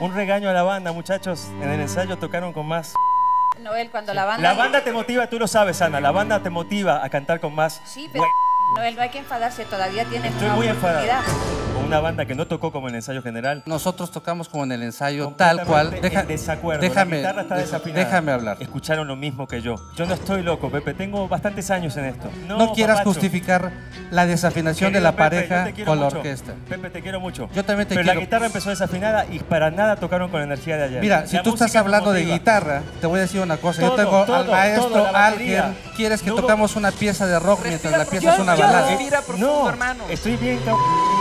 Un regaño a la banda, muchachos. En el ensayo tocaron con más. Noel, cuando la banda... La banda te motiva, tú lo sabes, Ana. La banda te motiva a cantar con más. Sí, pero Noel, no hay que enfadarse, todavía tienes Estoy una muy enfadado. Con una banda que no tocó como en el ensayo general. Nosotros tocamos como en el ensayo tal cual. Deja- en desacuerdo. déjame, la guitarra está de- desafinada. déjame hablar. Escucharon lo mismo que yo. Yo no estoy loco, Pepe. Tengo bastantes años en esto. No, No, quieras papacho. justificar la desafinación de la Pepe, pareja con la mucho. orquesta. Pepe, te quiero mucho. Yo también te Pero quiero. la guitarra empezó desafinada y para nada tocaron con la energía de ayer. Mira, si tú estás hablando de guitarra, te voy a decir una cosa. Todo, Yo tengo todo, al maestro. Alger. Quieres que No tocamos una pieza de rock mientras la pieza es una balada. respira no, estoy bien, cabrón.